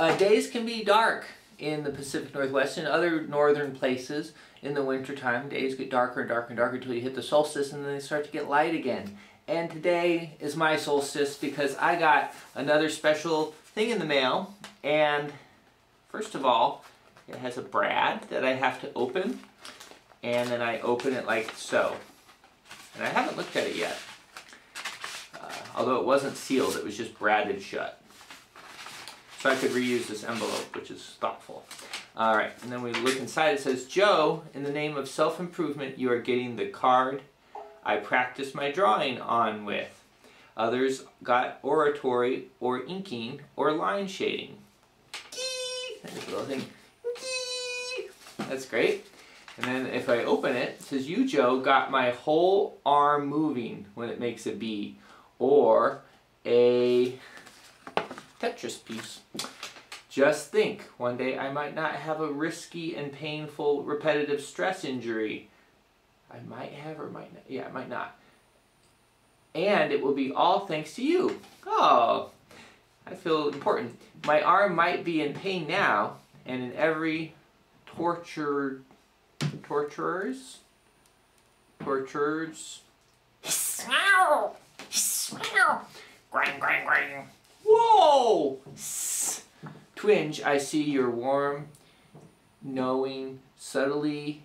Uh, days can be dark in the Pacific Northwest and other northern places in the wintertime. Days get darker and darker and darker until you hit the solstice and then they start to get light again. And today is my solstice because I got another special thing in the mail. And first of all, it has a brad that I have to open. And then I open it like so. And I haven't looked at it yet. Uh, although it wasn't sealed, it was just bradded shut. So I could reuse this envelope, which is thoughtful. All right, and then we look inside. It says, Joe, in the name of self-improvement, you are getting the card I practiced my drawing on with. Others got oratory or inking or line shading. There's a little thing. That's great. And then if I open it, it says, you, Joe, got my whole arm moving when it makes a B. Or a Tetris piece. Just think, one day I might not have a risky and painful repetitive stress injury. I might have or might not. Yeah, I might not. And it will be all thanks to you. Oh, I feel important. My arm might be in pain now, and in every tortured, torturers, torturers, Smell! Smell! Grang, grang, grang. Whoa! Twinge, I see your warm, knowing, subtly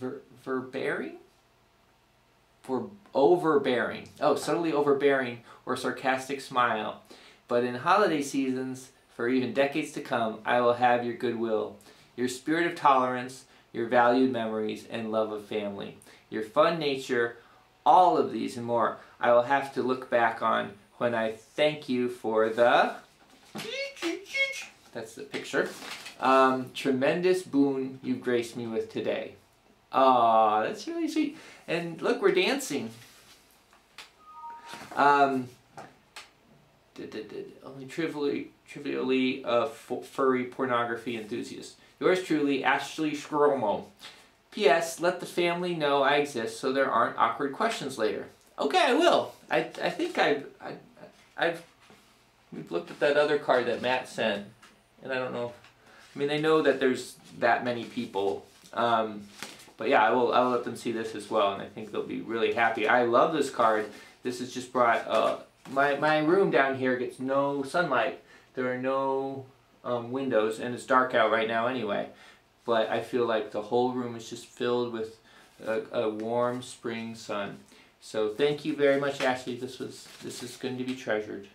ver verbearing? For overbearing. Oh, subtly overbearing or sarcastic smile. But in holiday seasons, for even decades to come, I will have your goodwill, your spirit of tolerance, your valued memories, and love of family. Your fun nature, all of these and more, I will have to look back on when I thank you for the, that's the picture, um, tremendous boon you've graced me with today. Ah, that's really sweet. And look, we're dancing. Um, only trivially, trivially uh, furry pornography enthusiast. Yours truly, Ashley Schromo. P.S. Let the family know I exist so there aren't awkward questions later. Okay, I will. I, I think I've, I, I've we've looked at that other card that Matt sent, and I don't know. I mean, they know that there's that many people. Um, but yeah, I will. I will let them see this as well, and I think they'll be really happy. I love this card. This has just brought uh, my my room down here gets no sunlight. There are no um, windows, and it's dark out right now anyway. But I feel like the whole room is just filled with a, a warm spring sun. So thank you very much, Ashley. This was this is going to be treasured.